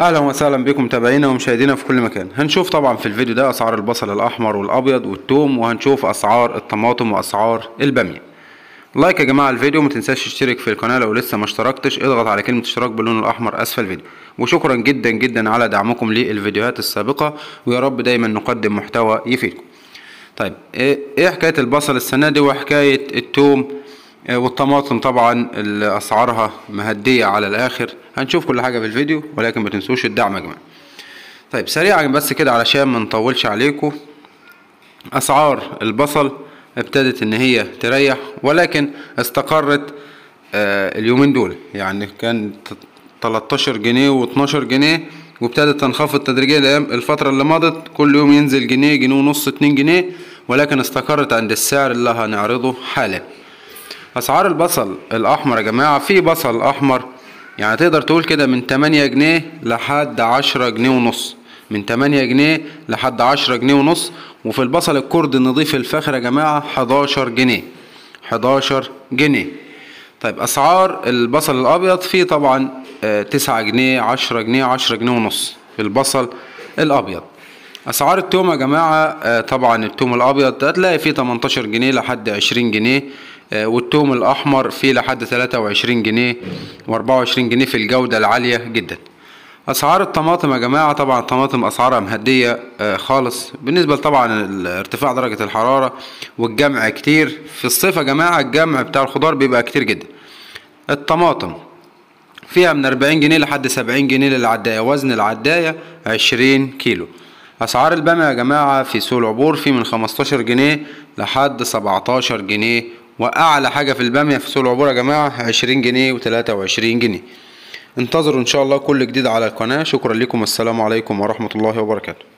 أهلا وسهلا بكم متابعينا ومشاهدينا في كل مكان. هنشوف طبعا في الفيديو ده أسعار البصل الأحمر والأبيض والثوم وهنشوف أسعار الطماطم وأسعار البامية. لايك يا جماعة الفيديو ما تنساش تشترك في القناة لو لسه ما اشتركتش. اضغط على كلمة اشتراك باللون الأحمر أسفل الفيديو. وشكرا جدا جدا على دعمكم للفيديوهات السابقة ويا رب دايما نقدم محتوى يفيدكم. طيب إيه إيه حكاية البصل السنة دي وحكاية الثوم؟ والطماطم طبعا اللي أسعارها مهدية على الآخر. هنشوف كل حاجة في الفيديو ولكن ما تنسوش الدعم يا جماعة. طيب سريعا بس كده علشان ما نطولش عليكم. أسعار البصل ابتدت إن هي تريح ولكن استقرت آه اليومين دول. يعني كان 13 جنيه و12 جنيه وابتدت تنخفض تدريجيا الفترة اللي مضت. كل يوم ينزل جنيه جنيه ونص 2 جنيه ولكن استقرت عند السعر اللي هنعرضه حالا. أسعار البصل الأحمر يا جماعة في بصل أحمر يعني تقدر تقول كده من 8 جنيه لحد 10 جنيه ونص. من 8 جنيه لحد 10 جنيه ونص. وفي البصل الكرد النظيف الفاخر يا جماعة 11 جنيه. 11 جنيه. طيب أسعار البصل الأبيض في طبعا 9 جنيه 10 جنيه 10 جنيه ونص في البصل الأبيض. أسعار التوم يا جماعة طبعا التوم الأبيض هتلاقي فيه 18 جنيه لحد 20 جنيه والتوم الأحمر فيه لحد 23 جنيه و24 جنيه في الجودة العالية جدا. أسعار الطماطم يا جماعة طبعا الطماطم أسعارها مهدية خالص. بالنسبة طبعا ارتفاع درجة الحرارة والجمع كتير. في الصيف يا جماعة الجمع بتاع الخضار بيبقى كتير جدا. الطماطم فيها من 40 جنيه لحد 70 جنيه للعداية وزن العداية 20 كيلو. أسعار الباميه يا جماعة في سوق العبور في من 15 جنيه لحد 17 جنيه وأعلى حاجة في الباميه في سوق العبور يا جماعة 20 جنيه و23 جنيه. انتظروا إن شاء الله كل جديد على القناة. شكرا لكم. السلام عليكم ورحمة الله وبركاته.